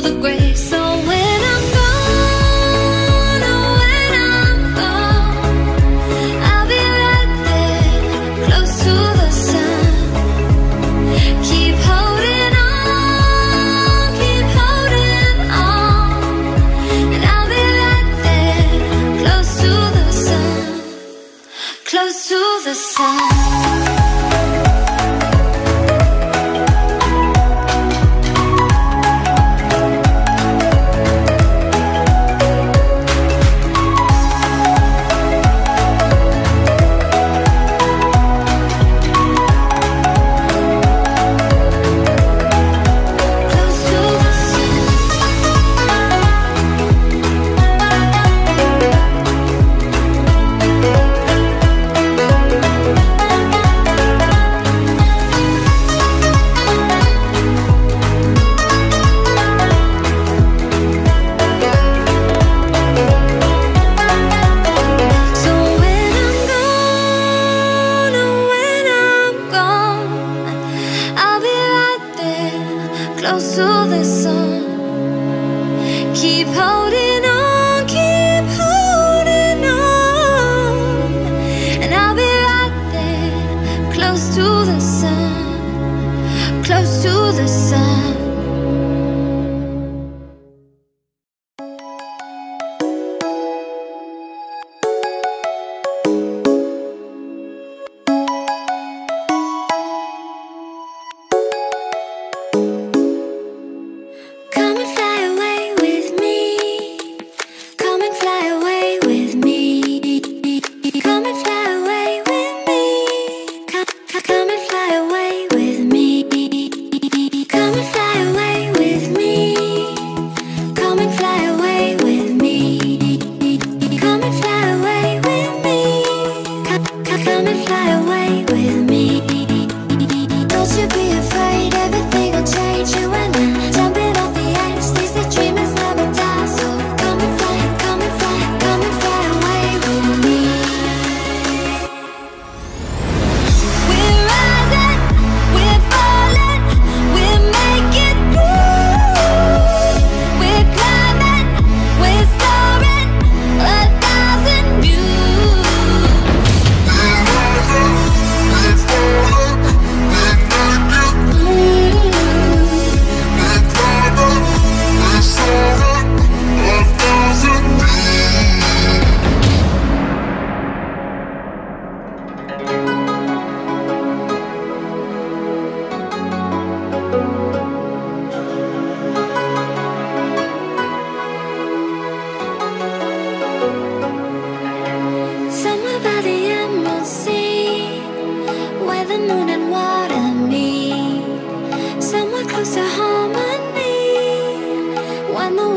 the grave.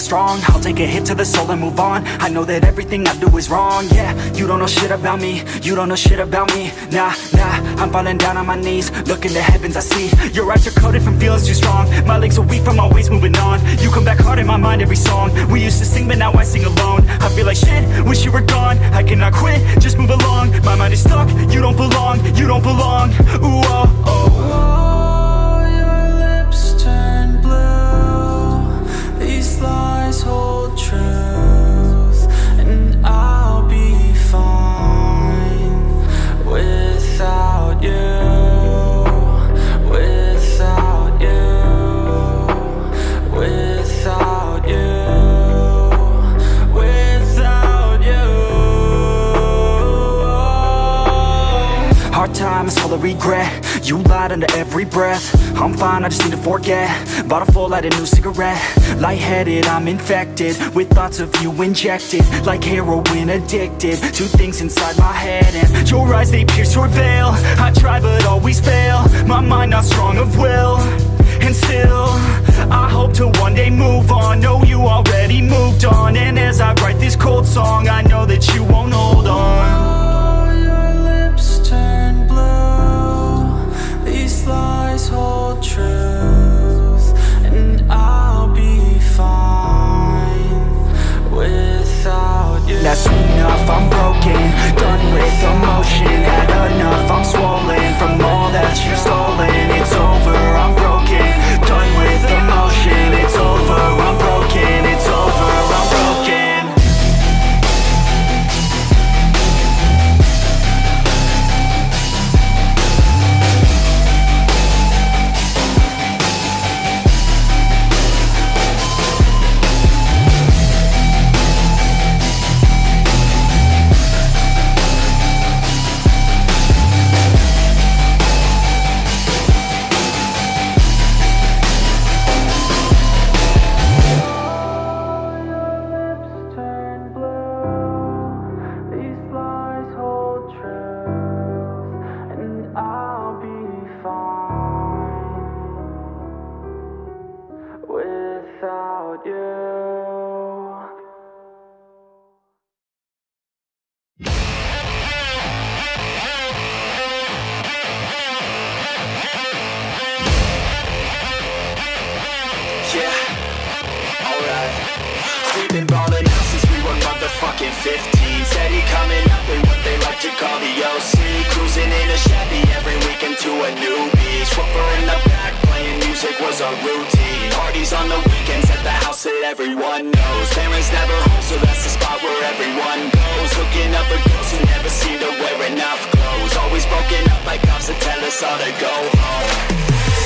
strong. I'll take a hit to the soul and move on. I know that everything I do is wrong, yeah You don't know shit about me, you don't know shit about me. Nah, nah, I'm falling down on my knees. Look in the heavens, I see. Your eyes are coated from feelings too strong. My legs are weak from always moving on. You come back hard in my mind every song. We used to sing but now I sing alone. I feel like shit, wish you were gone. I cannot quit, just move along. My mind is stuck, you don't belong, you don't belong. Ooh, oh, oh, oh. Fine, I just need to forget. Bottle full, light a new cigarette. Lightheaded, I'm infected With thoughts of you injected Like heroin addicted To things inside my head. And your eyes, they pierce your veil. I try but always fail. My mind not strong of will. And still, I hope to one day move on. Know you already moved on. And routine. Parties on the weekends at the house that everyone knows. Parents never home, so that's the spot where everyone goes. Hooking up with girls who never seem to wear enough clothes. Always broken up by cops that tell us all to go home.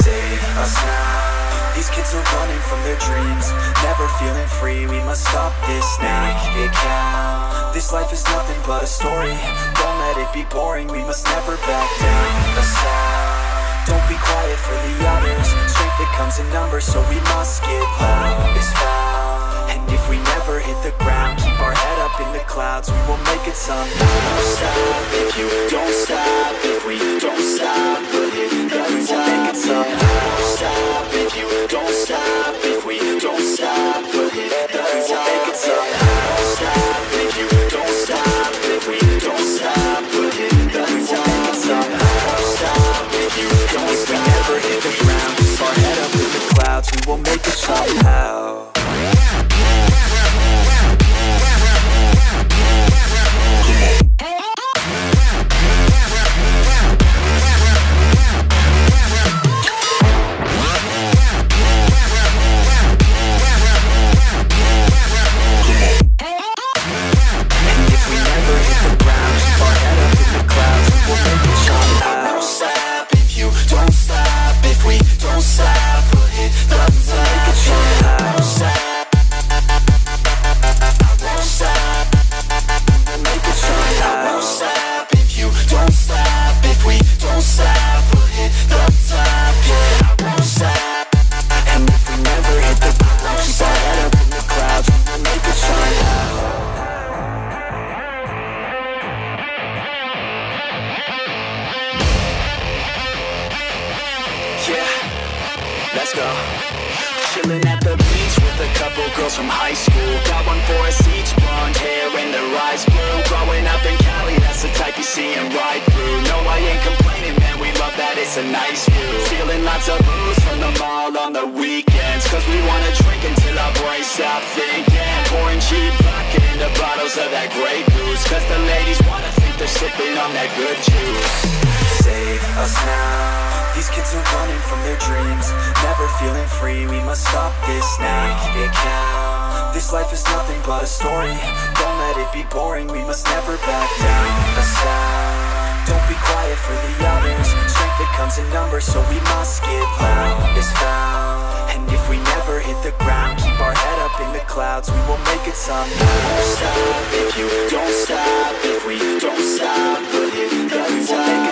Save us now. These kids are running from their dreams. Never feeling free, we must stop this now Make it count This life is nothing but a story. Don't let it be boring, we must never back down. The Aside don't be quiet for the others. Strength that comes in numbers, so we must get loud. Is found And if we never hit the ground Keep our head up in the clouds, we will make it somehow Don't stop if you don't stop. If we don't stop, we'll hit the top Don't stop if you don't stop. If we Save us now. These kids are running from their dreams Never feeling free, we must stop this now. Keep it count This life is nothing but a story. Don't let it be boring, we must never back down. A sound Don't be quiet for the others. Strength it comes in numbers, so we must get loud. Is found. And if we never hit the ground Keep our head up in the clouds, we will make it somehow. Don't stop if you don't stop. If we don't stop,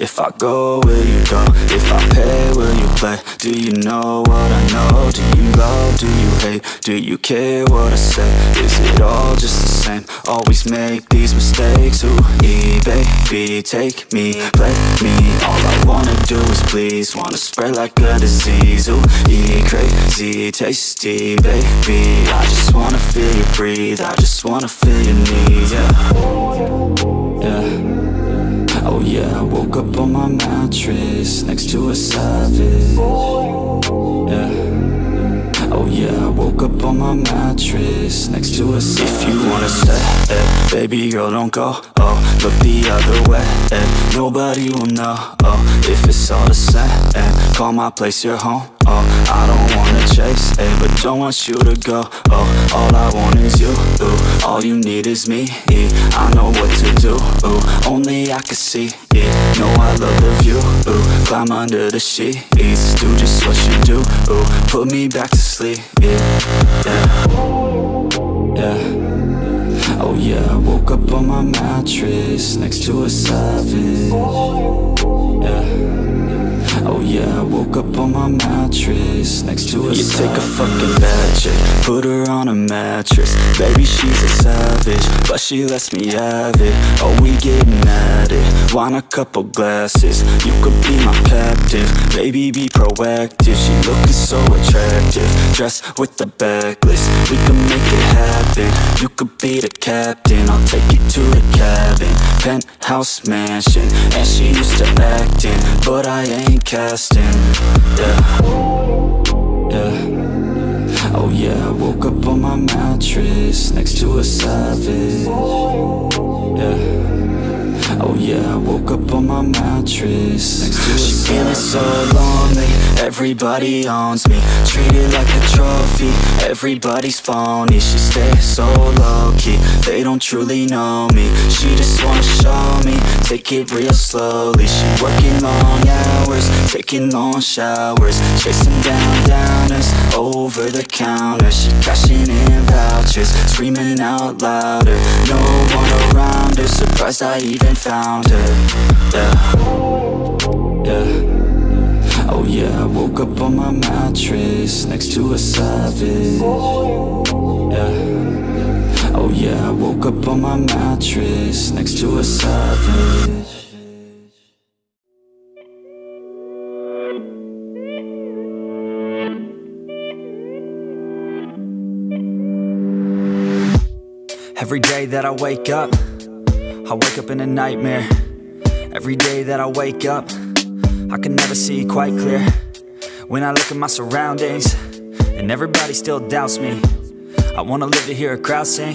If I go, will you go? If I pay, will you play? Do you know what I know? Do you love, do you hate? Do you care what I say? Is it all just the same? Always make these mistakes Ooh, baby, take me, play me All I wanna do is please Wanna spread like a disease Ooh, e crazy, tasty, baby I just wanna feel you breathe I just wanna feel your need, yeah yeah. Oh yeah, I woke up on my mattress next to a savage. Yeah. Oh yeah, I woke up on my mattress next to a savage. If you wanna stay, eh, baby girl, don't go. Oh, look the other way. Eh, nobody will know. Oh, if it's all the same. Eh, call my place your home. Oh, I don't wanna chase, eh, but don't want you to go. Oh, all I want is you. Ooh, all you need is me. I know what to do. Ooh, only I can see. Yeah, know I love the view. Ooh, climb under the sheets. Do just what you do. Ooh, put me back to sleep. Yeah, yeah, yeah. Oh yeah, I woke up on my mattress next to a savage. Yeah. Oh yeah, I woke up on my mattress next to a You take a fucking bad chick, put her on a mattress. Baby, she's a savage, but she lets me have it. Oh, we getting at it, want a couple glasses? You could be my captive, baby, be proactive. She looking so attractive, dressed with the backlist. We can make it happen, you could be the captain. I'll take you to the cabin, penthouse mansion. And she used to acting, but I ain't casting Yeah, yeah. Oh yeah, I woke up on my mattress Next to a savage. Yeah. Oh yeah, I woke up on my mattress Next to a She feeling so lonely Everybody owns me. Treated like a trophy Everybody's phony. She stays so low-key They don't truly know me. She just wanna show me Take it real slowly. She working long hours Taking long showers Chasing down downers Over the counter She cashing in vouchers Screaming out louder. No one around her Surprised I even found her. Yeah Yeah. Oh yeah, I woke up on my mattress Next to a savage. Yeah. Oh yeah, I woke up on my mattress Next to a savage Every day that I wake up, I wake up in a nightmare. Every day that I wake up, I can never see quite clear. When I look at my surroundings, and everybody still doubts me. I wanna live to hear a crowd sing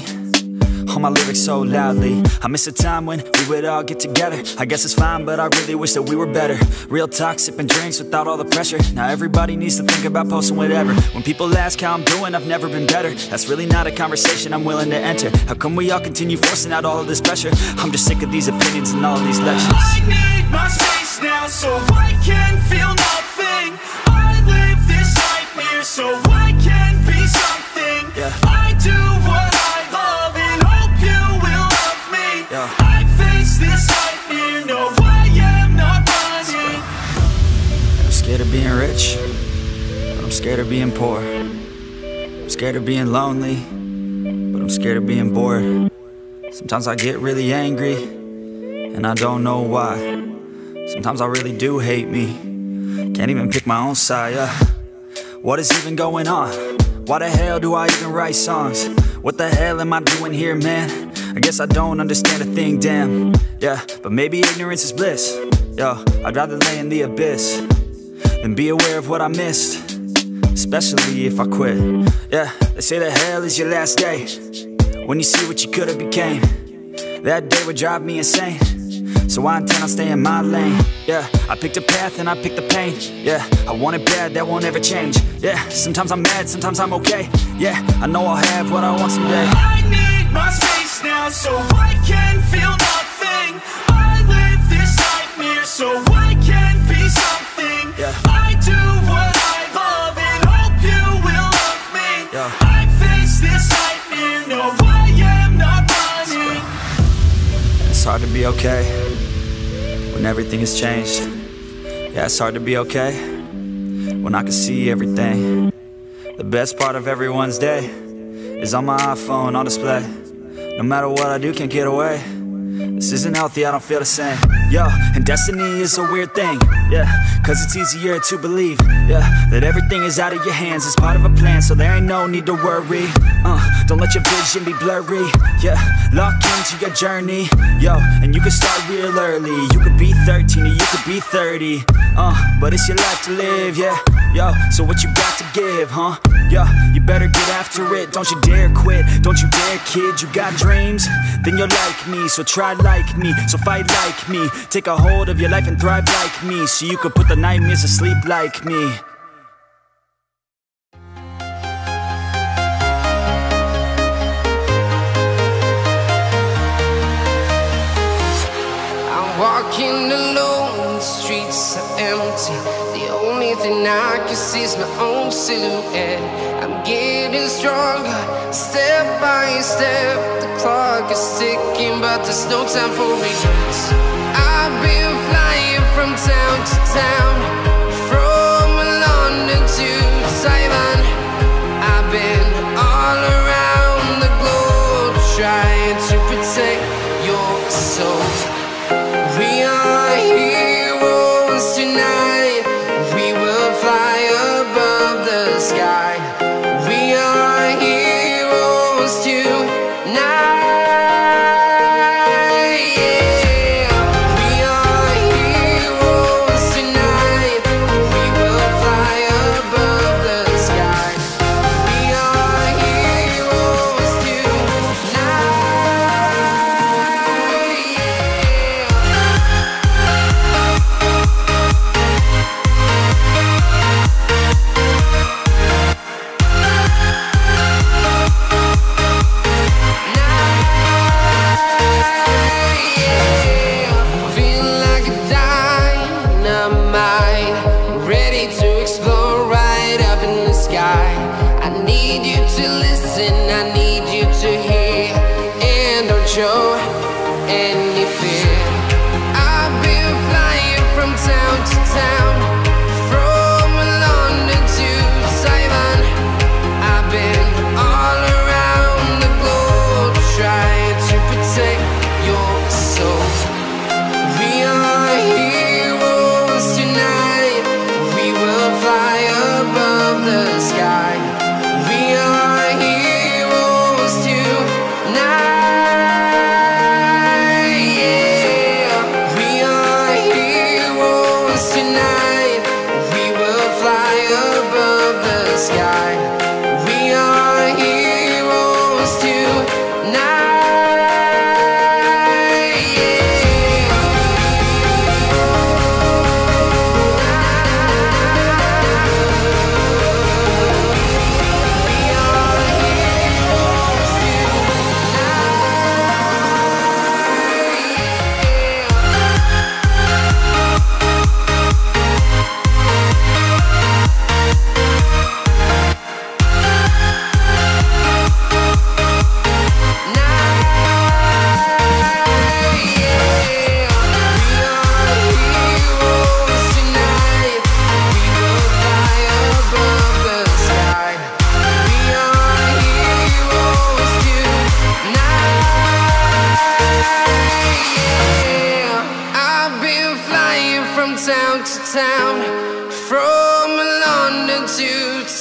all my lyrics so loudly. I miss a time when we would all get together. I guess it's fine, but I really wish that we were better. Real talk, sipping drinks without all the pressure. Now everybody needs to think about posting whatever. When people ask how I'm doing, I've never been better. That's really not a conversation I'm willing to enter. How come we all continue forcing out all of this pressure? I'm just sick of these opinions and all of these lectures. I need my space now so I can feel nothing. I live this nightmare so I being rich, but I'm scared of being poor. I'm scared of being lonely, but I'm scared of being bored. Sometimes I get really angry, and I don't know why. Sometimes I really do hate me, can't even pick my own side. Yeah. What is even going on? Why the hell do I even write songs? What the hell am I doing here, man? I guess I don't understand a thing, damn. Yeah, but maybe ignorance is bliss. Yo, I'd rather lay in the abyss than be aware of what I missed. Especially if I quit. Yeah, they say that hell is your last day. When you see what you could have became, that day would drive me insane. So I intend on staying in my lane. Yeah, I picked a path and I picked the pain. Yeah, I want it bad, that won't ever change. Yeah, sometimes I'm mad, sometimes I'm okay. Yeah, I know I'll have what I want someday. I need my space now so I can feel nothing be okay when everything has changed. Yeah, it's hard to be okay when I can see everything. The best part of everyone's day is on my iPhone on display. No matter what I do, can't get away. This isn't healthy, I don't feel the same. Yo, and destiny is a weird thing. Yeah, cause it's easier to believe. Yeah, that everything is out of your hands. It's part of a plan, so there ain't no need to worry. Uh, don't let your vision be blurry. Yeah, lock into your journey. Yo, and you can start real early. You could be 13 or you could be 30. Uh, but it's your life to live, yeah. Yo, so what you got to give, huh? Yo, you better get after it. Don't you dare quit. Don't you dare, kid. You got dreams? Then you're like me, so try like me. So fight like me. Take a hold of your life and thrive like me. So you could put the nightmares to sleep like me. I'm walking alone, the streets are empty. The only thing I can see is my own silhouette. I'm getting stronger, step by step. The clock is ticking, but there's no time for regrets. I've been flying from town to town,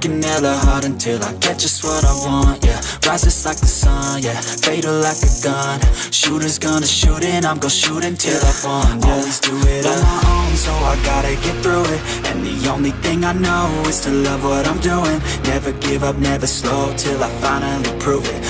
working hella hard until I get just what I want, yeah, rises like the sun, yeah, fatal like a gun, shooters gonna shoot and I'm gonna shoot until I won, yeah, always do it on my own, so I gotta get through it, and the only thing I know is to love what I'm doing, never give up, never slow, till I finally prove it,